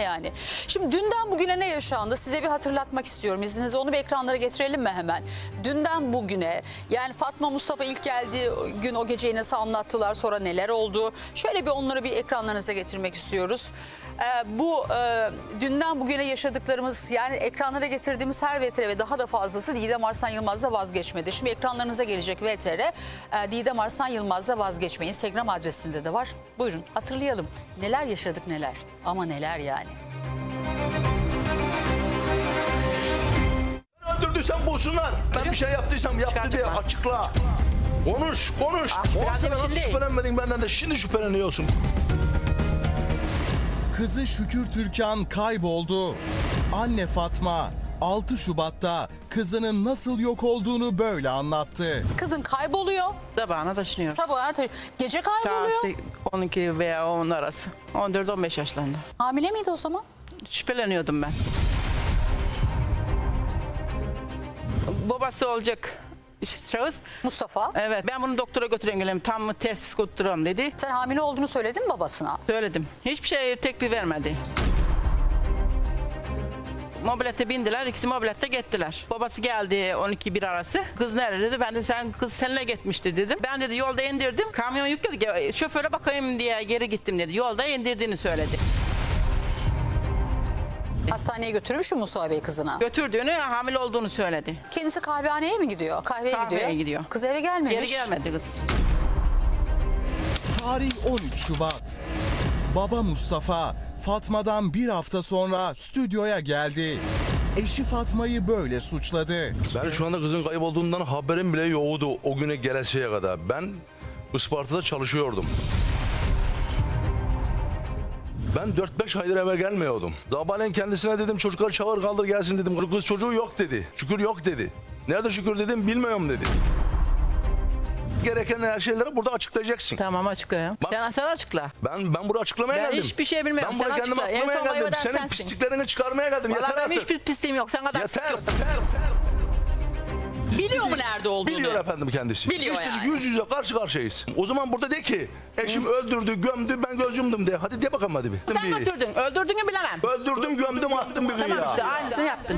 yani. Şimdi dünden bugüne ne yaşandı size bir hatırlatmak istiyorum. İzninizle onu bir ekranlara getirelim mi hemen? Dünden bugüne yani Fatma Mustafa ilk geldiği gün o geceyi nasıl anlattılar sonra neler oldu? Şöyle bir onları bir ekranlarınıza getirmek istiyoruz. Ee, bu e, dünden bugüne yaşadıklarımız yani ekranlara getirdiğimiz her VTR ve daha da fazlası Didem Arslan Yılmaz'da vazgeçmedi. Şimdi ekranlarınıza gelecek VTR e, Didem Arslan Yılmaz'da vazgeçmeyin. Instagram adresinde de var. Buyurun hatırlayalım. Neler yaşadık neler ama neler yani. öldürdüysen bulsunlar. Ben bir şey yaptıysam yaptı diye açıkla. Konuş, konuş. Ah, 10 sene nasıl şüphelenmedin benden de şimdi şüpheleniyorsun. Kızı Şükür Türkan kayboldu. Anne Fatma 6 Şubat'ta kızının nasıl yok olduğunu böyle anlattı. Kızın kayboluyor. Sabahına taşınıyor. Sabah gece Saat kayboluyor. se- 12 veya 10 arası. 14-15 yaşlarında. Hamile miydi o zaman? Şüpheleniyordum ben. Babası olacak şahıs. Mustafa. Evet ben bunu doktora götüreyim gelelim. Tam mı test götürüyorum dedi. Sen hamile olduğunu söyledin mi babasına? Söyledim. Hiçbir şey tekbir vermedi. Mobilete bindiler. ikisi mobilette gittiler. Babası geldi 12-1 arası. Kız nerede dedi. Ben de sen kız seninle gitmişti dedim. Ben dedi yolda indirdim. Kamyon yükledik. Ya, Şoföre bakayım diye geri gittim dedi. Yolda indirdiğini söyledi. Hastaneye götürmüş mü Mustafa Bey kızına? Götürdüğünü hamile olduğunu söyledi. Kendisi kahvehaneye mi gidiyor? Kahveye, Kahveye gidiyor. gidiyor. Kız eve gelmemiş. Geri gelmedi kız. Tarih 13 Şubat. Baba Mustafa Fatma'dan bir hafta sonra stüdyoya geldi. Eşi Fatma'yı böyle suçladı. Ben şu anda kızın kaybolduğundan haberim bile yoktu o güne gelesiye kadar. Ben Isparta'da çalışıyordum. Ben 4-5 aydır eve gelmiyordum. Sabahleyin kendisine dedim çocuklar çağır kaldır gelsin dedim. Kız çocuğu yok dedi. Şükür yok dedi. Nerede şükür dedim bilmiyorum dedi. Gereken her şeyleri burada açıklayacaksın. Tamam açıklayayım. Bak- Sen, sen açıkla. Ben ben buraya açıklamaya Ben geldim. hiçbir şey bilmiyorum. Ben buraya Sen kendimi açıkla. En aklamaya son geldim. Senin sensin. pisliklerini çıkarmaya geldim. Valla yeter benim artık. hiçbir pisliğim yok. Sen kadar Yeter, yok. yeter, yeter. Biliyor mu nerede olduğunu? Biliyor efendim kendisi. Biliyor İşte yani. yüz yüze karşı karşıyayız. O zaman burada de ki eşim öldürdü, gömdü, ben göz yumdum de. Hadi de bakalım hadi bir. Sen Bir. götürdün. Öldürdüğünü bilemem. Öldürdüm, gömdüm, attım bir Tamam ya. işte aynısını yaptın.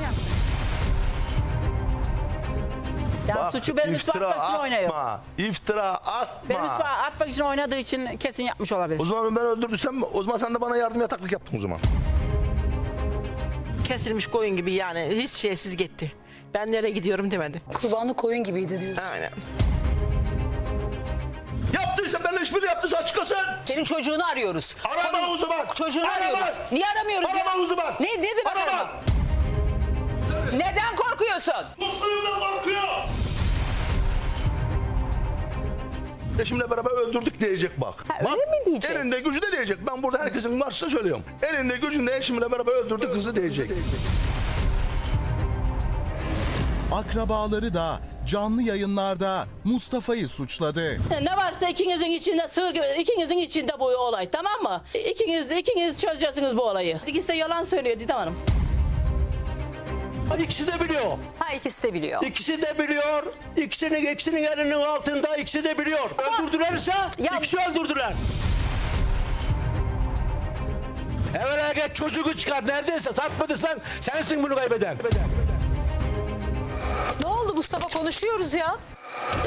Yani Bak, suçu benim üstüme iftira atmak için oynuyor. atma. İftira atma. Benim üstüme atmak için oynadığı için kesin yapmış olabilir. O zaman ben öldürdüysem o zaman sen de bana yardım yataklık yaptın o zaman. Kesilmiş koyun gibi yani hiç şeysiz gitti. Ben nereye gidiyorum demedi. Kurbanlı koyun gibiydi diyorsun. Aynen. Yaptıysa benimle işbirliği yaptıysa açıklasın. Senin çocuğunu arıyoruz. Arama o zaman. Çocuğunu Arama. arıyoruz. Niye aramıyoruz ya? Arama o zaman. Ne, ne demek Arama. arama? Neden korkuyorsun? Suçluyumdan korkuyor. Eşimle beraber öldürdük diyecek bak. Ha, öyle bak, mi diyecek? Elinde gücü de diyecek. Ben burada herkesin varsa söylüyorum. Elinde gücünde eşimle beraber öldürdük kızı diyecek. Akrabaları da canlı yayınlarda Mustafa'yı suçladı. Ne varsa ikinizin içinde sığır gibi ikinizin içinde bu olay tamam mı? İkiniz ikiniz çözeceksiniz bu olayı. İkisi de yalan söylüyor Didem Hanım. İkisi de biliyor. Ha ikisi de biliyor. İkisi de biliyor. İkisinin ikisinin elinin altında ikisi de biliyor. Öldürdülerse Ya- ikisi öldürdüler. Evvela geç çocuğu çıkar. Neredeyse satmadıysan sensin bunu kaybeden. Ne oldu Mustafa konuşuyoruz ya.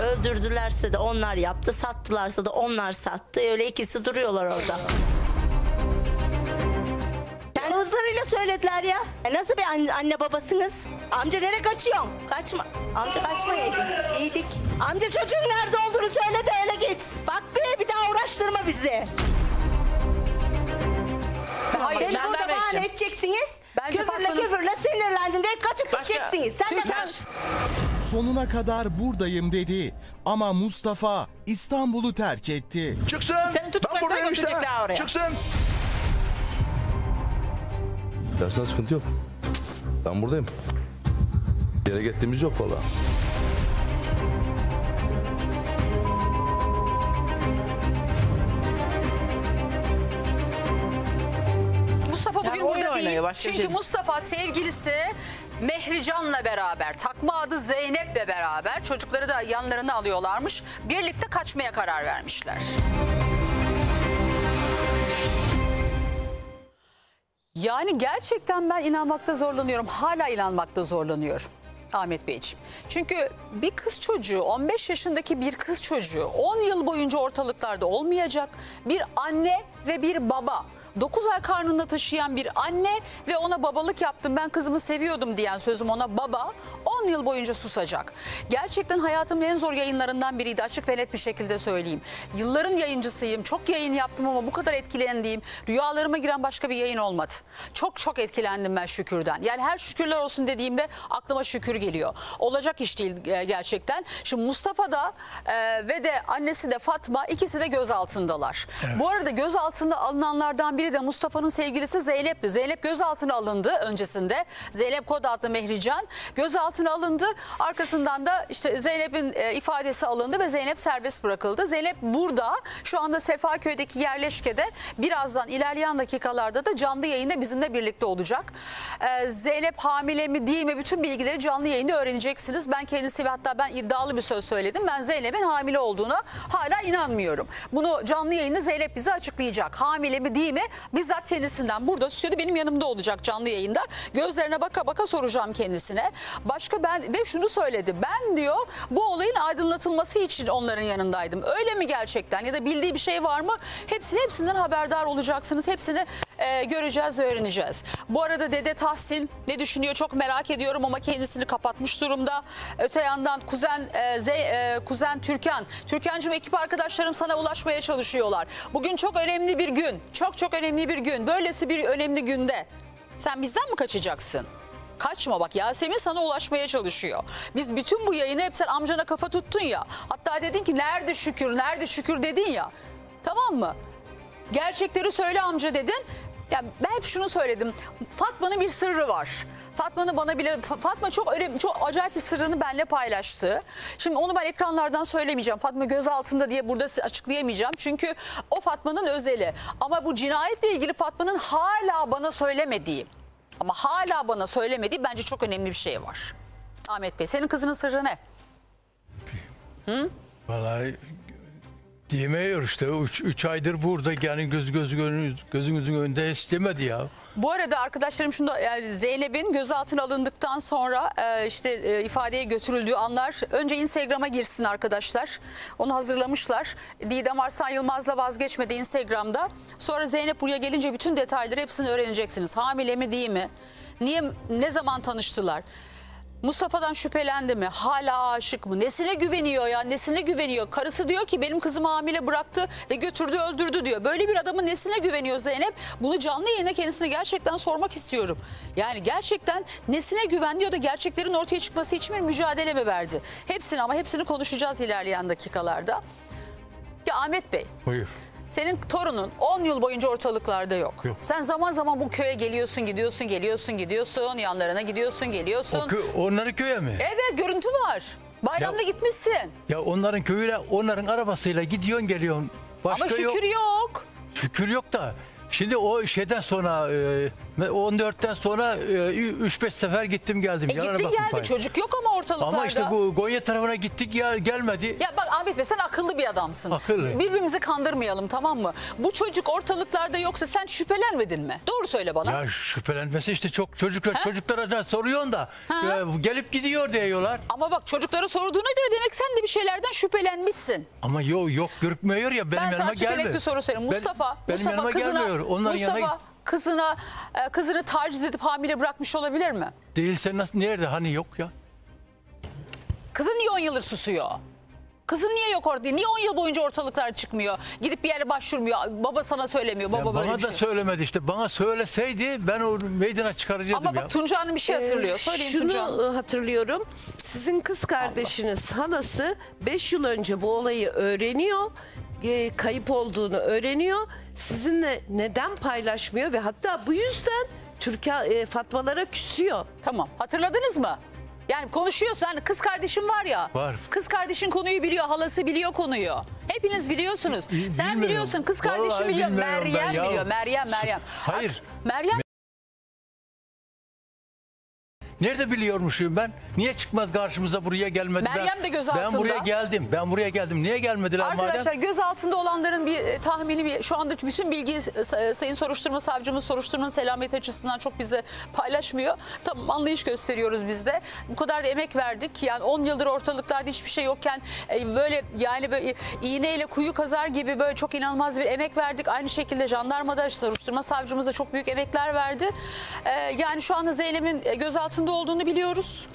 Öldürdülerse de onlar yaptı, sattılarsa da onlar sattı. Öyle ikisi duruyorlar orada. Yani hızlarıyla söylediler ya. E nasıl bir anne, anne babasınız? Amca nereye kaçıyorsun? Kaçma. Amca kaçmayaydın. İyiydik. Amca çocuğun nerede olduğunu söyle de öyle git. Bak be bir daha uğraştırma bizi. Hayır, Beni ben burada de bahane vereceğim. edeceksiniz. Bence küfürle Fatma'nın- küfürle sinirlendiğinde kaçıp Başka- gideceksiniz. Sen de kaç. Sonuna kadar buradayım dedi. Ama Mustafa İstanbul'u terk etti. Çıksın. Seni tutuklayıp ben buradayım işte. götürecekler oraya. Çıksın. Dersen sıkıntı yok. Ben buradayım. Bir yere gittiğimiz yok valla. Bugün Yani burada değil. bir Çünkü şey. Mustafa sevgilisi Mehrican'la beraber, takma adı Zeynep'le beraber çocukları da yanlarına alıyorlarmış. Birlikte kaçmaya karar vermişler. Yani gerçekten ben inanmakta zorlanıyorum. Hala inanmakta zorlanıyorum. Ahmet Beyciğim. Çünkü bir kız çocuğu 15 yaşındaki bir kız çocuğu 10 yıl boyunca ortalıklarda olmayacak. Bir anne ve bir baba 9 ay karnında taşıyan bir anne ve ona babalık yaptım ben kızımı seviyordum diyen sözüm ona baba 10 yıl boyunca susacak. Gerçekten hayatımın en zor yayınlarından biriydi açık ve net bir şekilde söyleyeyim. Yılların yayıncısıyım çok yayın yaptım ama bu kadar etkilendiğim rüyalarıma giren başka bir yayın olmadı. Çok çok etkilendim ben şükürden. Yani her şükürler olsun dediğimde aklıma şükür geliyor. Olacak iş değil e, gerçekten. Şimdi Mustafa da e, ve de annesi de Fatma ikisi de gözaltındalar. Bu arada gözaltına alınanlardan biri de Mustafa'nın sevgilisi Zeynep'ti. Zeynep gözaltına alındı öncesinde. Zeynep Kod adlı Mehrican gözaltına alındı. Arkasından da işte Zeynep'in e, ifadesi alındı ve Zeynep serbest bırakıldı. Zeynep burada şu anda Sefaköy'deki yerleşkede birazdan ilerleyen dakikalarda da canlı yayında bizimle birlikte olacak. E, Zeynep hamile mi değil mi bütün bilgileri canlı yayında öğreneceksiniz. Ben kendisi ve hatta ben iddialı bir söz söyledim. Ben Zeynep'in hamile olduğuna hala inanmıyorum. Bunu canlı yayında Zeynep bize açıklayacak. Hamile mi değil mi? Bizzat kendisinden burada stüdyoda benim yanımda olacak canlı yayında. Gözlerine baka baka soracağım kendisine. Başka ben ve şunu söyledi. Ben diyor bu olayın aydınlatılması için onların yanındaydım. Öyle mi gerçekten ya da bildiği bir şey var mı? Hepsini hepsinden haberdar olacaksınız. Hepsini e, göreceğiz ve öğreneceğiz. Bu arada Dede Tahsin ne düşünüyor çok merak ediyorum ama kendisini kapatmış durumda. Öte yandan kuzen e, Zey- e, kuzen Türkan. Türkancığım ekip arkadaşlarım sana ulaşmaya çalışıyorlar. Bugün çok önemli bir gün. Çok çok önemli bir gün. Böylesi bir önemli günde. Sen bizden mi kaçacaksın? Kaçma bak Yasemin sana ulaşmaya çalışıyor. Biz bütün bu yayını hep sen amcana kafa tuttun ya. Hatta dedin ki nerede şükür nerede şükür dedin ya. Tamam mı? Gerçekleri söyle amca dedin. Ya ben hep şunu söyledim. Fatma'nın bir sırrı var. Fatma'nın bana bile Fatma çok öyle çok acayip bir sırrını benimle paylaştı. Şimdi onu ben ekranlardan söylemeyeceğim. Fatma göz altında diye burada açıklayamayacağım. Çünkü o Fatma'nın özeli. Ama bu cinayetle ilgili Fatma'nın hala bana söylemediği ama hala bana söylemediği bence çok önemli bir şey var. Ahmet Bey senin kızının sırrı ne? Vallahi diyemiyor işte. Üç, üç aydır burada yani göz göz gönül- gözünüzün önünde istemedi ya. Bu arada arkadaşlarım şunu da yani Zeynep'in gözaltına alındıktan sonra e, işte e, ifadeye götürüldüğü anlar önce Instagram'a girsin arkadaşlar. Onu hazırlamışlar. Didem Arslan Yılmaz'la vazgeçmedi Instagram'da. Sonra Zeynep buraya gelince bütün detayları hepsini öğreneceksiniz. Hamile mi değil mi? Niye ne zaman tanıştılar? Mustafa'dan şüphelendi mi? Hala aşık mı? Nesine güveniyor ya? Nesine güveniyor? Karısı diyor ki benim kızımı hamile bıraktı ve götürdü öldürdü diyor. Böyle bir adamın nesine güveniyor Zeynep? Bunu canlı yayına kendisine gerçekten sormak istiyorum. Yani gerçekten nesine güvendi ya da gerçeklerin ortaya çıkması için bir mücadele mi verdi? Hepsini ama hepsini konuşacağız ilerleyen dakikalarda. Ya Ahmet Bey Buyur. Senin torunun 10 yıl boyunca ortalıklarda yok. Yok. Sen zaman zaman bu köye geliyorsun, gidiyorsun, geliyorsun, gidiyorsun, yanlarına gidiyorsun, geliyorsun. O kö, onların köye mi? Evet görüntü var. Bayramda Ya- gitmişsin. Ya onların köyüyle onların arabasıyla gidiyorsun geliyorsun. Başka Ama şükür yok. yok. Şükür yok da. Şimdi o şeyden sonra e, 14'ten sonra 3-5 sefer gittim geldim. E Yarına gittin geldi pay. çocuk yok ama ortalıklarda. Ama işte bu Gonya tarafına gittik ya gelmedi. Ya bak Ahmet Bey sen akıllı bir adamsın. Akıllı. Birbirimizi kandırmayalım tamam mı? Bu çocuk ortalıklarda yoksa sen şüphelenmedin mi? Doğru söyle bana. Ya şüphelenmesi işte çok çocuklar çocuklara da soruyorsun da ya gelip gidiyor diyorlar. Ama bak çocuklara sorduğuna göre demek sen de bir şeylerden şüphelenmişsin. Ama yok yok görükmüyor ya benim ben sana yanıma ve gelmiyor. bir soru söyleyeyim. Ben- Mustafa, benim Mustafa yanıma kızına, gelmiyor. Onların Mustafa yanına kızına, e, kızını taciz edip hamile bırakmış olabilir mi? değilse nasıl nerede hani yok ya. Kızın niye 10 yıldır susuyor? Kızın niye yok orada? Niye 10 yıl boyunca ortalıklar çıkmıyor? Gidip bir yere başvurmuyor. Baba sana söylemiyor. Baba Ya böyle bana bir da şey. söylemedi işte. Bana söyleseydi ben o meydana çıkaracaktım Ama ya. bak Tunca Hanım bir şey hatırlıyor. Ee, Söyleyin Şunu Tunca Hanım. e, hatırlıyorum. Sizin kız kardeşiniz halası 5 yıl önce bu olayı öğreniyor. E, kayıp olduğunu öğreniyor. Sizinle neden paylaşmıyor ve hatta bu yüzden Türkan e, Fatmalara küsüyor. Tamam. Hatırladınız mı? Yani konuşuyorsun. Hani kız kardeşin var ya. Var. Kız kardeşin konuyu biliyor. Halası biliyor konuyu. Hepiniz biliyorsunuz. Bi- Sen bilmiyorum. biliyorsun. Kız kardeşin Vallahi biliyor. Meryem biliyor. Meryem, Meryem. Hayır. Meryem Nerede biliyormuşum ben? Niye çıkmaz karşımıza buraya gelmedi? Ben- Meryem de gözaltında. Ben buraya geldim. Ben buraya geldim. Niye gelmediler Arkadaşlar madem? gözaltında olanların bir e, tahmini bir şu anda bütün bilgiyi e, Sayın Soruşturma Savcımız soruşturmanın selamet açısından çok bizde paylaşmıyor. Tamam anlayış gösteriyoruz biz de. Bu kadar da emek verdik. Yani 10 yıldır ortalıklarda hiçbir şey yokken e, böyle yani böyle iğneyle kuyu kazar gibi böyle çok inanılmaz bir emek verdik. Aynı şekilde jandarmada soruşturma savcımız da çok büyük emekler verdi. Yani şu anda Zeynep'in gözaltında olduğunu biliyoruz.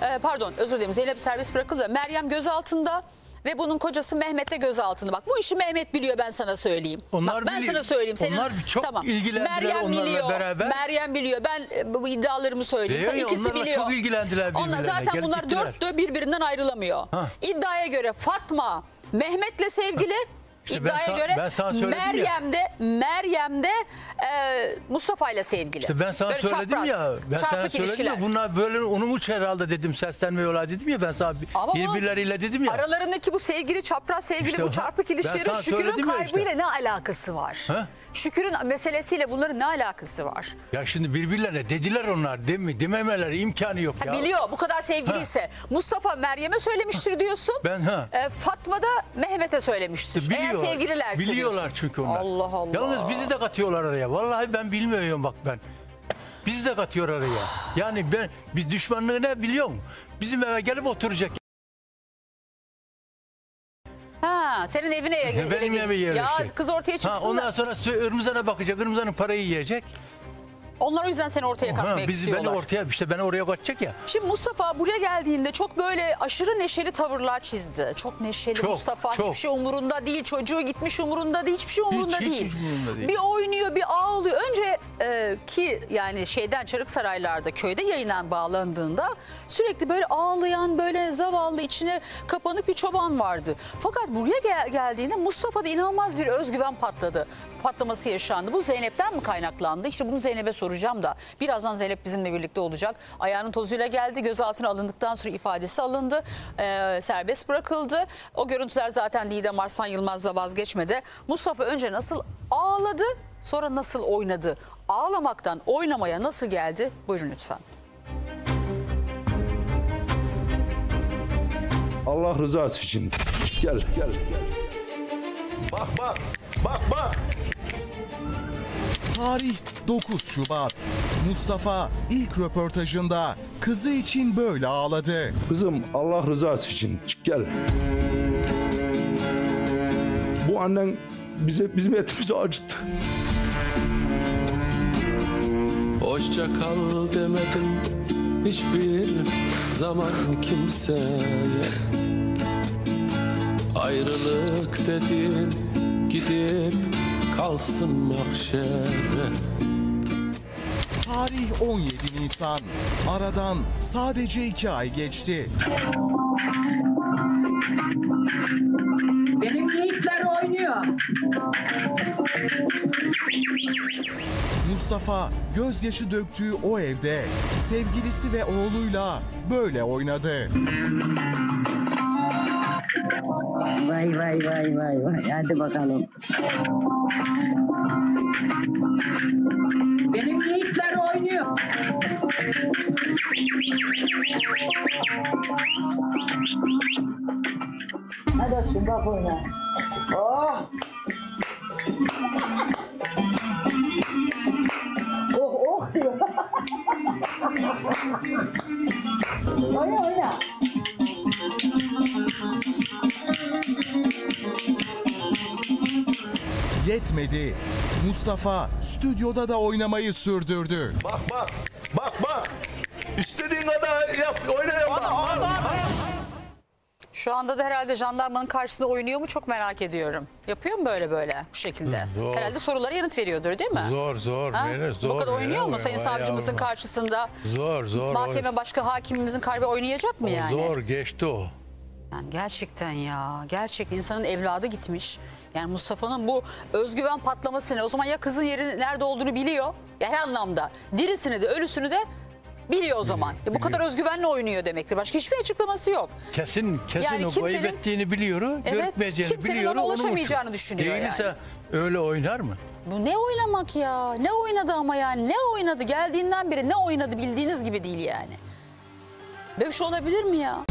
E, pardon özür dilerim Zeynep serbest bırakıldı. Meryem gözaltında. Ve bunun kocası Mehmet de gözaltında. Bak bu işi Mehmet biliyor ben sana söyleyeyim. Onlar Bak, ben biliyor. sana söyleyeyim. Senin, Onlar çok ilgilendiler onlarla beraber. Meryem biliyor. Ben e, bu iddialarımı söyleyeyim. Ya, İkisi onlarla biliyor. çok ilgilendiler Onlar birbirlerine, zaten gelip bunlar gittiler. dört de birbirinden ayrılamıyor. Ha. İddiaya göre Fatma Mehmet'le sevgili. İşte ben İddiaya göre ben sana söyledim ya. Meryem de Meryem de e, Mustafa ile sevgili. İşte ben sana Böyle söyledim çapraz, ya. Ben sana çarpık söyledim ilişkiler. ya. Bunlar böyle unumuş herhalde dedim. Seslenmiyorlar dedim ya ben sana. Ama bu- birbirleriyle dedim ya. Aralarındaki bu sevgili çapraz sevgili İşte bu çarpık ben ilişkilerin sana Şükür'ün söyledim ya kaybıyla işte. ne alakası var? Ha? Şükür'ün meselesiyle bunların ne alakası var? Ya şimdi birbirlerine dediler onlar değil mi? Dememeleri imkanı yok ya. Biliyor bu kadar sevgiliyse. Mustafa Meryem'e söylemiştir diyorsun. Ben ha. E, Fatma da Mehmet'e söylemiştir. İşte Eğer Biliyorlar diyorsun. çünkü onlar. Allah Allah. Yalnız bizi de katıyorlar araya. Vallahi ben bilmiyorum bak ben. Bizi de katıyor araya. Yani ben bir düşmanlığı ne biliyor musun? Bizim eve gelip oturacak. Ha, senin evine Benim eve yerleşecek. Ya kız ortaya Ha, çıksın ondan da. sonra sö- Irmızan'a bakacak. Irmızan'ın parayı yiyecek. Onlar o yüzden seni ortaya katmak istiyorlar. beni ortaya işte beni oraya kaçacak ya. Şimdi Mustafa buraya geldiğinde çok böyle aşırı neşeli tavırlar çizdi. Çok neşeli Çok, Mustafa. çok. Hiçbir şey umurunda değil. Çocuğu gitmiş umurunda değil. Hiçbir şey umurunda hiç değil. umurunda değil. Bir oynuyor bir ağlıyor. Önce e, ki yani şeyden Çarık Saraylar'da köyde yayından bağlandığında sürekli böyle ağlayan böyle zavallı içine kapanık bir çoban vardı. Fakat buraya gel- geldiğinde Mustafa'da inanılmaz bir özgüven patladı. Patlaması yaşandı. Bu Zeynep'ten mi kaynaklandı? İşte bunu Zeynep'e soracağım da. Birazdan Zeynep bizimle birlikte olacak. Ayağının tozuyla geldi. Gözaltına alındıktan sonra ifadesi alındı. Ee, serbest bırakıldı. O görüntüler zaten Didem Arslan Yılmaz'la vazgeçmedi. Mustafa önce nasıl ağladı sonra nasıl oynadı? Ağlamaktan oynamaya nasıl geldi? Buyurun lütfen. Allah rızası için. Gel gel gel. Bak bak. Bak bak. Tarih 9 Şubat. Mustafa ilk röportajında kızı için böyle ağladı. Kızım Allah rızası için çık gel. Bu annen bize bizim etimizi acıttı. Hoşça kal demedim hiçbir zaman kimseye Ayrılık dedin gidip kalsın mahşere Tarih 17 Nisan. Aradan sadece 2 ay geçti. Benim yiğitler oynuyor. Mustafa gözyaşı döktüğü o evde sevgilisi ve oğluyla böyle oynadı. Vay vay vay vay vay. Hadi bakalım. Benim yiğitler oynuyor. Hadi aşkım bak oyna. Oh. oh oh diyor. oyna oyna. Yetmedi. Mustafa stüdyoda da oynamayı sürdürdü. Bak bak. Bak bak. İstediğin kadar yap. Oynayın bak. bak, bak. Şu anda da herhalde jandarmanın karşısında oynuyor mu çok merak ediyorum. Yapıyor mu böyle böyle bu şekilde? Zor. Herhalde sorulara yanıt veriyordur değil mi? Zor zor. Ha? Zor. Bu kadar oynuyor mu Sayın? Savcımızın karşısında? Zor zor. Mahkeme başka hakimimizin kalbi oynayacak mı O yani? Zor geçti o. Yani gerçekten ya. Gerçekten insanın evladı gitmiş. Yani Mustafa'nın bu özgüven patlaması ne? O zaman ya kızın yeri nerede olduğunu biliyor. Ya her anlamda. Dirisini de ölüsünü de biliyor o zaman. Ya bu kadar özgüvenle oynuyor demektir. Başka hiçbir açıklaması yok. Kesin kesin Yani o kimsenin- kayıp ettiğini biliyor. Evet, kimsenin biliyor. ona ulaşamayacağını düşünüyor Değilse yani. öyle oynar mı? Bu ne oynamak ya? Ne oynadı ama yani? Ne oynadı? Geldiğinden beri ne oynadı bildiğiniz gibi değil yani. Böyle bir şey olabilir mi ya?